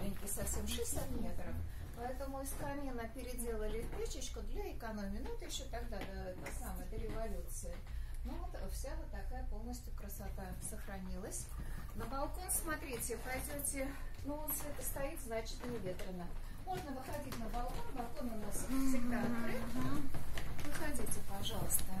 маленький совсем, 60 метров. Поэтому из камина переделали в печечку для экономии. Ну, это еще тогда, до, до самой, до революции. Ну, вот вся вот такая полностью красота сохранилась. На балкон, смотрите, пойдете, ну, он света стоит, значит, не ветрено. Можно выходить на балкон, балкон у нас всегда открыт. Выходите, пожалуйста.